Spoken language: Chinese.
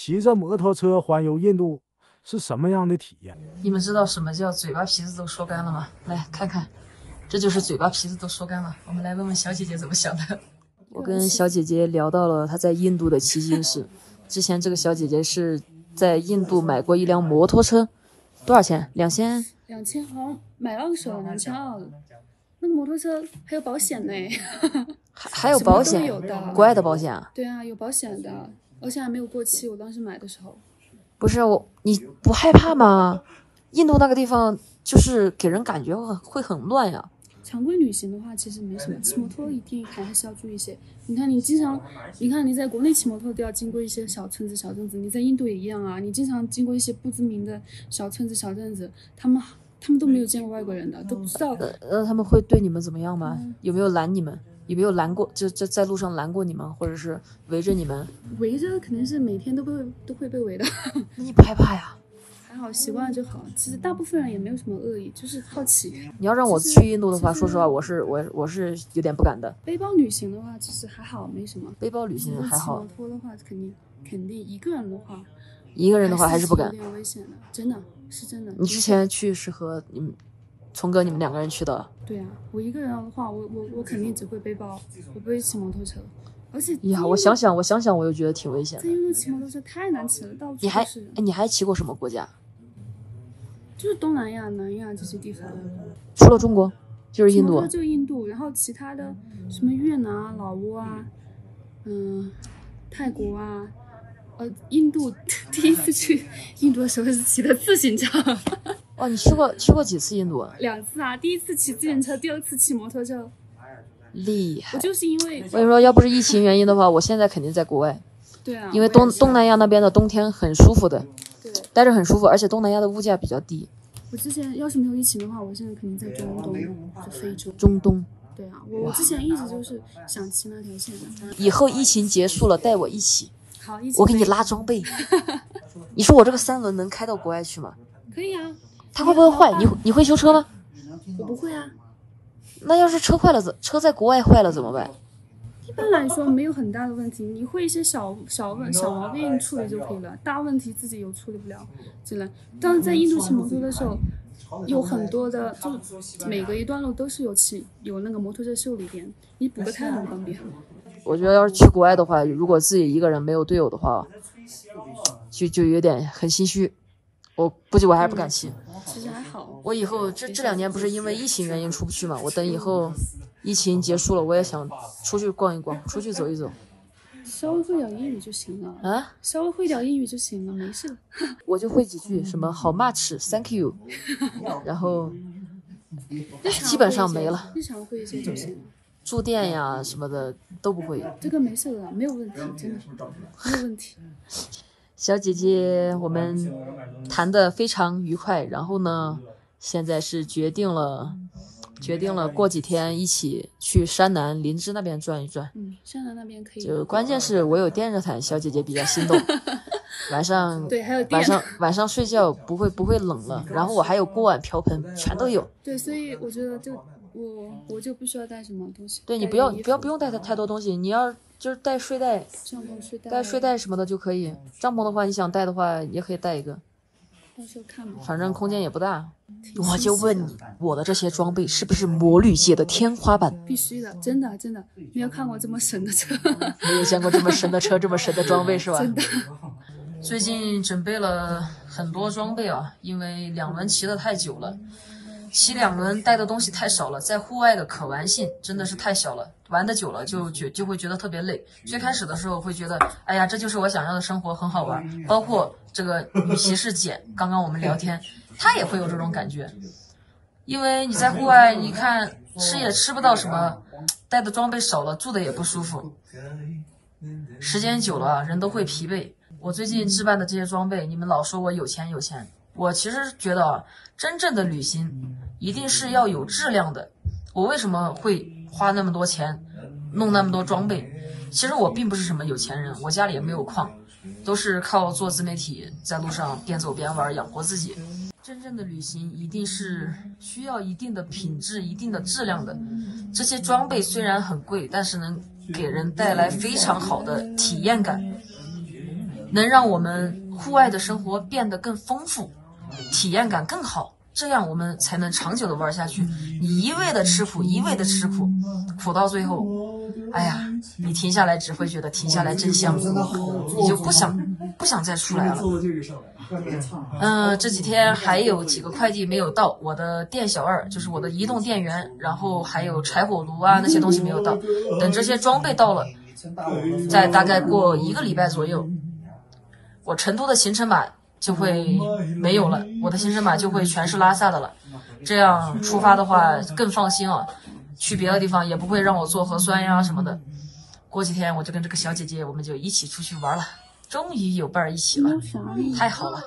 骑着摩托车环游印度是什么样的体验？你们知道什么叫嘴巴皮子都说干了吗？来看看，这就是嘴巴皮子都说干了。我们来问问小姐姐怎么想的。我跟小姐姐聊到了她在印度的奇经事。之前这个小姐姐是在印度买过一辆摩托车，多少钱？两千？两千好像买二手两千二。那个摩托车还有保险呢，还还有保险？有的，国外的保险啊？对啊，有保险的，而且还没有过期。我当时买的时候。不是我，你不害怕吗？印度那个地方就是给人感觉会会很乱呀。常规旅行的话，其实没什么，骑摩托一定还是要注意一些。你看，你经常，你看你在国内骑摩托都要经过一些小村子、小镇子，你在印度也一样啊。你经常经过一些不知名的小村子、小镇子，他们他们都没有见过外国人的，都不知道。呃，他们会对你们怎么样吗？有没有拦你们？有没有拦过？就在在路上拦过你们，或者是围着你们？围着肯定是每天都会都会被围的。那 你不害怕呀？还好，习惯了就好。其实大部分人也没有什么恶意，就是好奇。你要让我去印度的话，说实话，我是我我是有点不敢的。背包旅行的话，其实还好，没什么。背包旅行还好。骑摩托的话，肯定肯定一个人的话，一个人的话还是不敢。有点危险的，真的是真的。你之前去是和你们。聪哥，你们两个人去的？对啊，我一个人的话，我我我肯定只会背包，我不会骑摩托车。而且呀，我想想，我想想，我又觉得挺危险。在印度骑摩托车太难骑了，到处你还哎，你还骑过什么国家？就是东南亚、南亚这些地方。除了中国，就是印度。就印度，然后其他的什么越南啊、老挝啊，嗯，泰国啊，呃，印度 第一次去印度的时候是骑的自行车。哦，你去过去过几次印度？两次啊，第一次骑自行车，第二次骑摩托车。厉害！我就是因为我跟你说，要不是疫情原因的话，我现在肯定在国外。对啊。因为东东南亚那边的冬天很舒服的，对，待着很舒服，而且东南亚的物价比较低。我之前要是没有疫情的话，我现在肯定在中东，就非洲。中东。对啊，我我之前一直就是想骑那条线的。以后疫情结束了，带我一起。好，一起。我给你拉装备。你说我这个三轮能开到国外去吗？可以啊。它会不会坏？你你会修车吗？我不会啊。那要是车坏了怎？车在国外坏了怎么办？一般来说没有很大的问题，你会一些小小问小毛病处理就可以了。大问题自己又处理不了，只能。但是在印度骑摩托的时候，有很多的，就每隔一段路都是有骑有那个摩托车修理店，你补个胎很方便。我觉得要是去国外的话，如果自己一个人没有队友的话，就就有点很心虚。我估计我还是不敢骑。其实还好。我以后这这两年不是因为疫情原因出不去嘛？我等以后疫情结束了，我也想出去逛一逛，出去走一走。稍微会点英语就行了啊！稍微会点英语就行了，没事。我就会几句，什么 How much？Thank you。然后基本上没了。日常会一些就行了。住店呀什么的都不会。这个没事的，没有问题，真的没有问题。小姐姐，我们谈的非常愉快。然后呢，现在是决定了，决定了过几天一起去山南林芝那边转一转。嗯，山南那边可以。就关键是我有电热毯，小姐姐比较心动。晚上对，还有晚上晚上睡觉不会不会冷了。然后我还有锅碗瓢盆，全都有。对，所以我觉得就我我就不需要带什么东西。对你不要不要不用带太太多东西，你要。就是带睡袋，帐篷、睡袋带睡袋什么的就可以。帐篷的话，你想带的话也可以带一个。到时候看吧。反正空间也不大。我就问你，我的这些装备是不是魔女界的天花板？必须的，真的真的，没有看过这么神的车，没有见过这么神的车，这么神的装备是吧？真的。最近准备了很多装备啊，因为两轮骑的太久了。骑两轮带的东西太少了，在户外的可玩性真的是太小了，玩的久了就觉就会觉得特别累。最开始的时候会觉得，哎呀，这就是我想要的生活，很好玩。包括这个女骑士简，刚刚我们聊天，她也会有这种感觉，因为你在户外，你看吃也吃不到什么，带的装备少了，住的也不舒服，时间久了人都会疲惫。我最近置办的这些装备，你们老说我有钱有钱。我其实觉得啊，真正的旅行一定是要有质量的。我为什么会花那么多钱弄那么多装备？其实我并不是什么有钱人，我家里也没有矿，都是靠做自媒体，在路上边走边玩养活自己。真正的旅行一定是需要一定的品质、一定的质量的。这些装备虽然很贵，但是能给人带来非常好的体验感。能让我们户外的生活变得更丰富，体验感更好，这样我们才能长久的玩下去。你一味的吃苦，一味的吃苦，苦到最后，哎呀，你停下来只会觉得停下来真香，你就不想不想再出来了。嗯、这几天还有几个快递没有到，我的店小二就是我的移动电源，然后还有柴火炉啊那些东西没有到，等这些装备到了，再大概过一个礼拜左右，我成都的行程码就会没有了，我的行程码就会全是拉萨的了，这样出发的话更放心啊，去别的地方也不会让我做核酸呀什么的。过几天我就跟这个小姐姐，我们就一起出去玩了，终于有伴儿一起了？太好了。